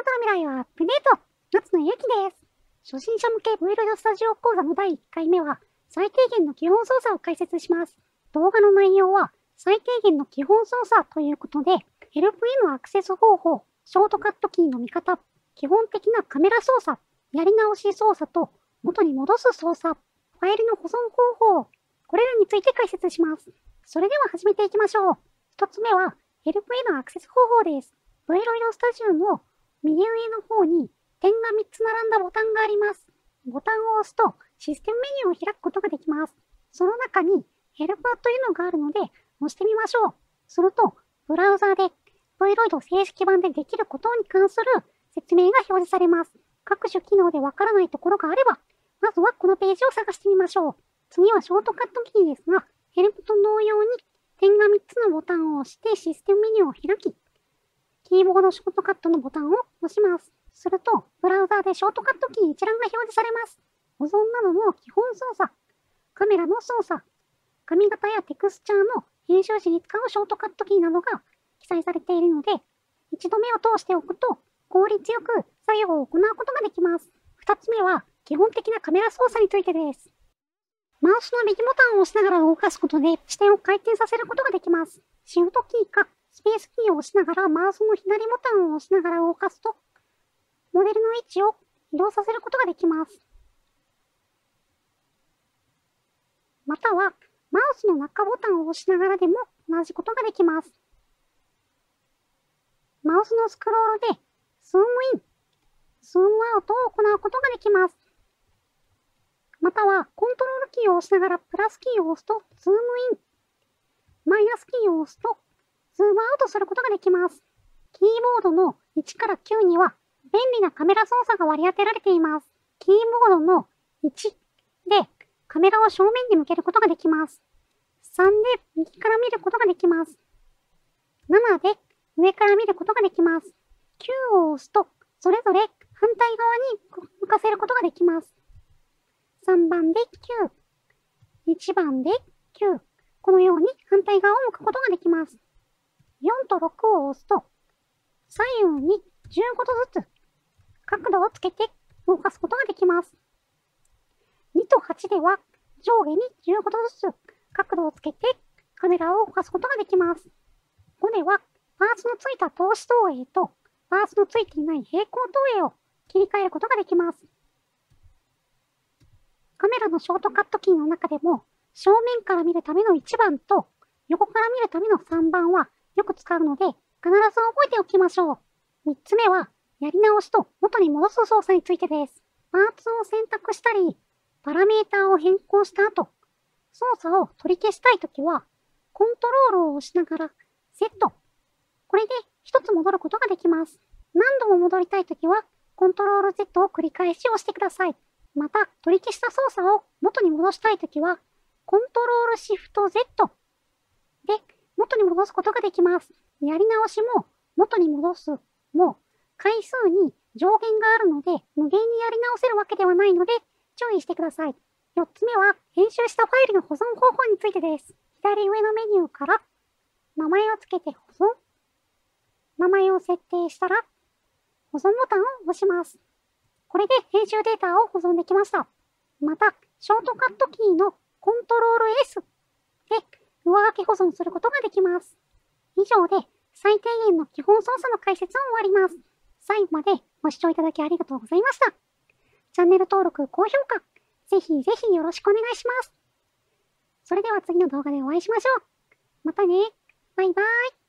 なたの未来はアップデート夏野ゆきです初心者向け Vlog スタジオ講座の第1回目は最低限の基本操作を解説します。動画の内容は最低限の基本操作ということで、ヘルプへのアクセス方法、ショートカットキーの見方、基本的なカメラ操作、やり直し操作と元に戻す操作、ファイルの保存方法、これらについて解説します。それでは始めていきましょう。一つ目は、ヘルプへのアクセス方法です。V ロイドスタジオの右上の方に点が3つ並んだボタンがあります。ボタンを押すとシステムメニューを開くことができます。その中にヘルプというのがあるので押してみましょう。すると、ブラウザーで Vloid 正式版でできることに関する説明が表示されます。各種機能でわからないところがあれば、まずはこのページを探してみましょう。次はショートカットキーですが、ヘルプと同様に点が3つのボタンを押してシステムメニューを開き、キーボードショートカットのボタンを押します。すると、ブラウザーでショートカットキー一覧が表示されます。保存などの基本操作、カメラの操作、髪型やテクスチャーの編集時に使うショートカットキーなどが記載されているので、一度目を通しておくと効率よく作業を行うことができます。二つ目は、基本的なカメラ操作についてです。マウスの右ボタンを押しながら動かすことで視点を回転させることができます。シフトキーかスペースキーを押しながらマウスの左ボタンを押しながら動かすと、モデルの位置を移動させることができます。または、マウスの中ボタンを押しながらでも同じことができます。マウスのスクロールで、ズームイン、ズームアウトを行うことができます。または、コントロールキーを押しながらプラスキーを押すと、ズームイン、マイナスキーを押すと、ズームアウトすることができます。キーボードの1から9には便利なカメラ操作が割り当てられています。キーボードの1でカメラを正面に向けることができます。3で右から見ることができます。7で上から見ることができます。9を押すとそれぞれ反対側に向かせることができます。3番で9、1番で9、このように反対側を向くことができます。4と6を押すと、左右に15度ずつ角度をつけて動かすことができます。2と8では上下に15度ずつ角度をつけてカメラを動かすことができます。5ではパーツのついた投資投影とパーツのついていない平行投影を切り替えることができます。カメラのショートカットキーの中でも正面から見るための1番と横から見るための3番はよく使うので、必ず覚えておきましょう。3つ目は、やり直しと元に戻す操作についてです。パーツを選択したり、パラメーターを変更した後、操作を取り消したいときは、コントロールを押しながら、セット。これで一つ戻ることができます。何度も戻りたいときは、コントロール Z を繰り返し押してください。また、取り消した操作を元に戻したいときは、コントロールシフト Z で元に戻すことができます。やり直しも元に戻すも回数に上限があるので無限にやり直せるわけではないので注意してください。4つ目は編集したファイルの保存方法についてです。左上のメニューから名前を付けて保存。名前を設定したら保存ボタンを押します。これで編集データを保存できました。また、ショートカットキーのコントロール S で上書き保存することができます。以上で最低限の基本操作の解説を終わります。最後までご視聴いただきありがとうございました。チャンネル登録、高評価、ぜひぜひよろしくお願いします。それでは次の動画でお会いしましょう。またね。バイバイ。